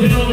People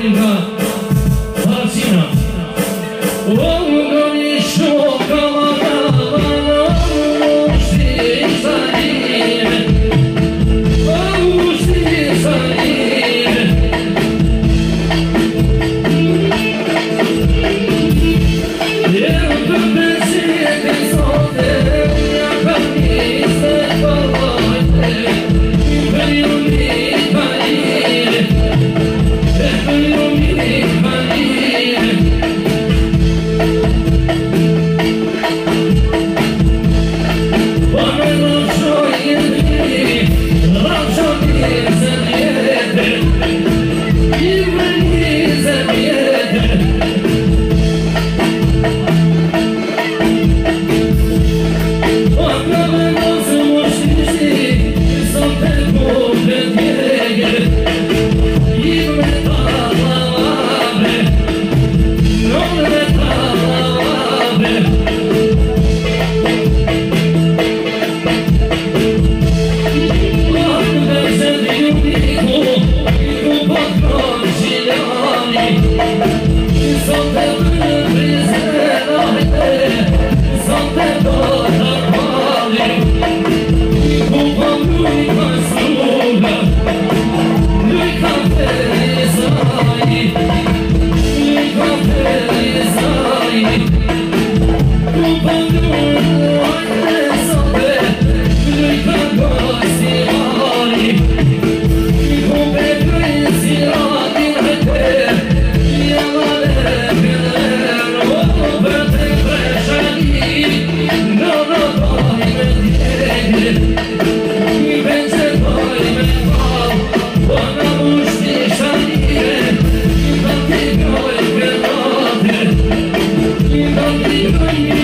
Hallelujah.